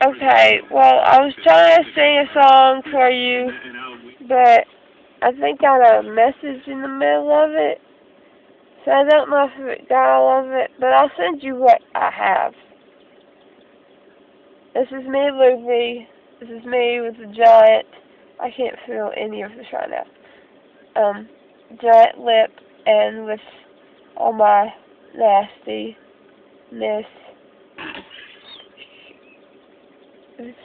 Okay, well, I was trying to sing a song for you, but I think I got a message in the middle of it. So I don't know if it got all of it, but I'll send you what I have. This is me, Luffy. This is me with the giant. I can't feel any of this right now. Um, giant lip and with all my nastiness. It's,